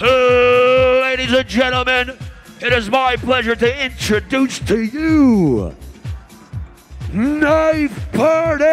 Ladies and gentlemen, it is my pleasure to introduce to you Knife Party!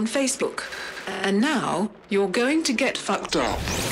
On Facebook. And now you're going to get fucked up.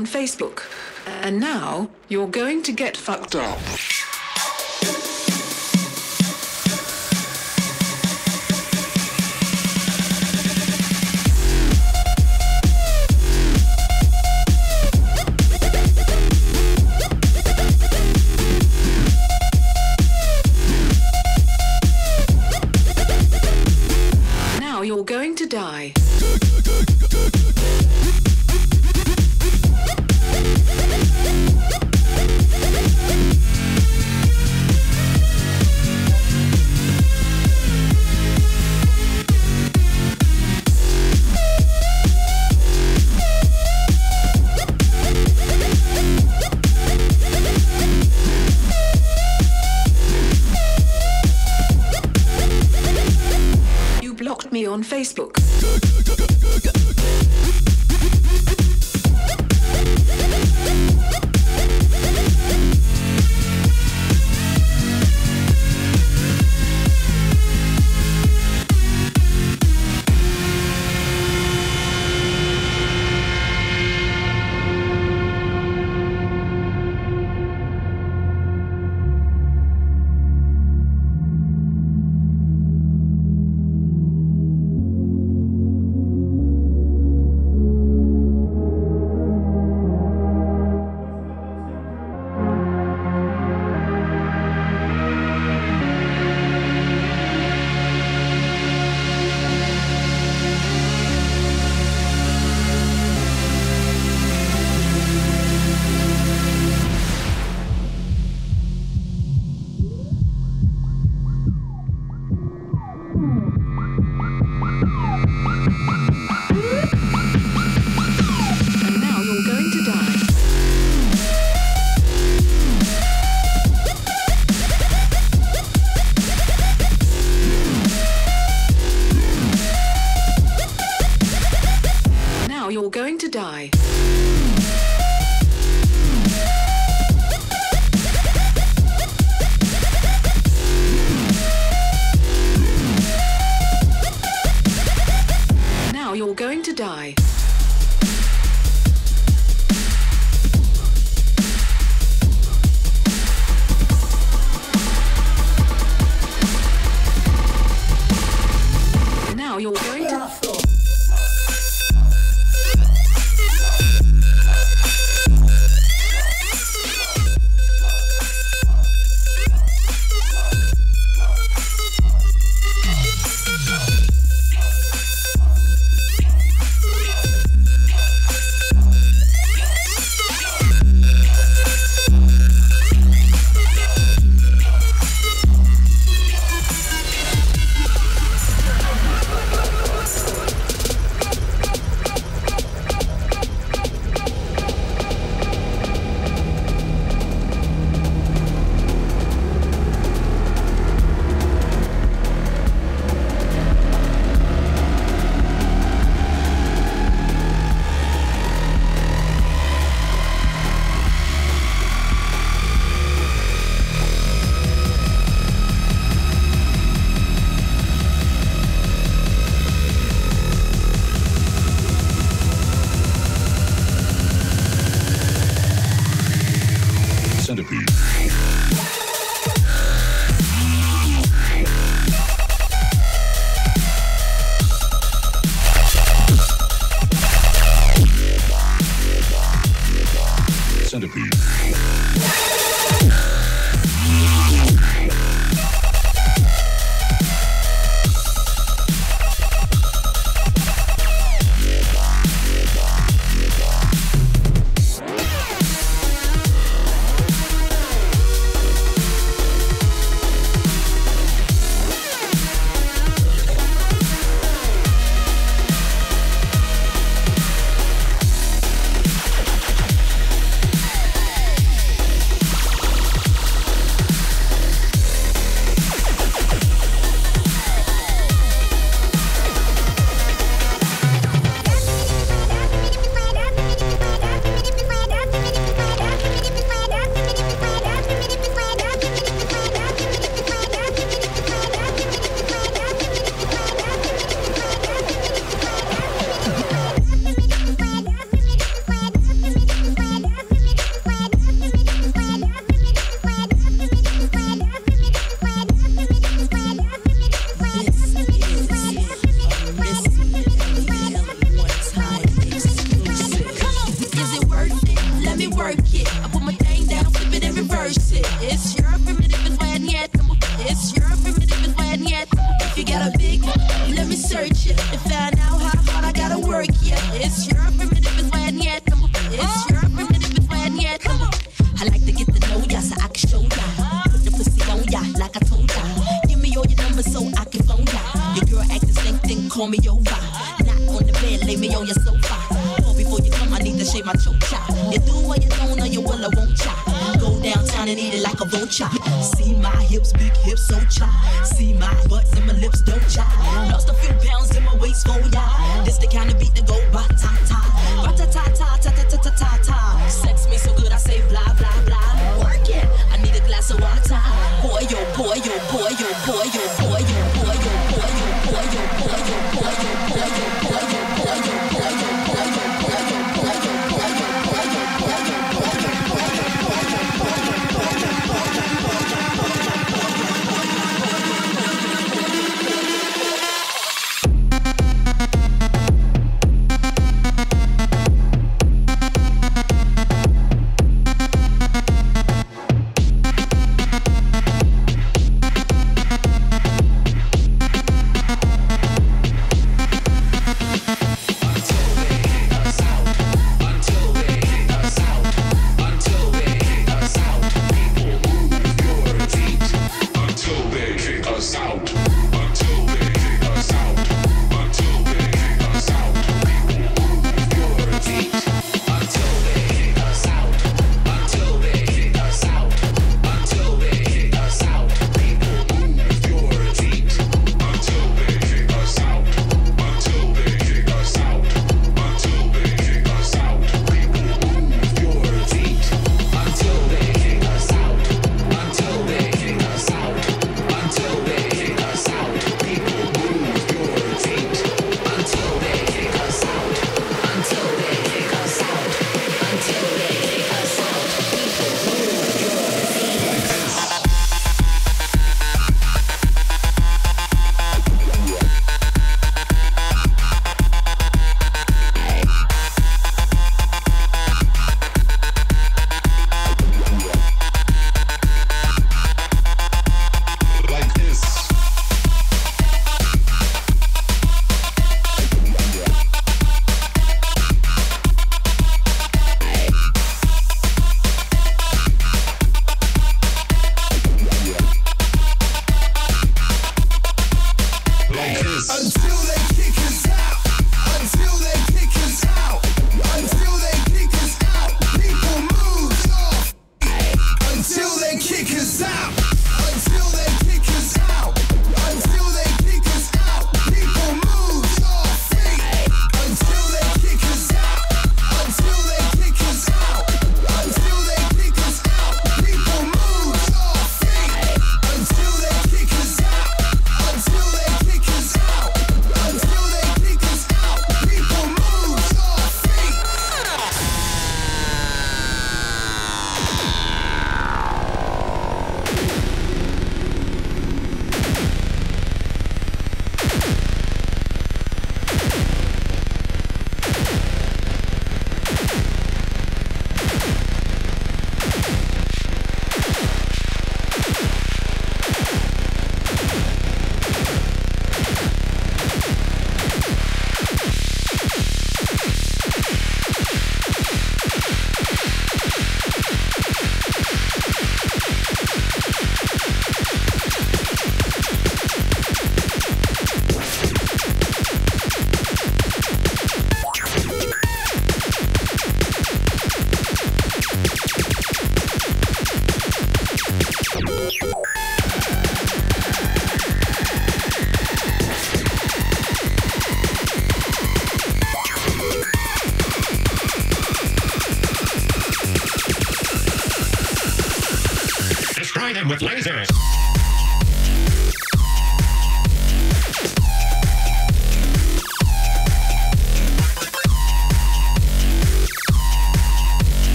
On Facebook. And now you're going to get fucked up.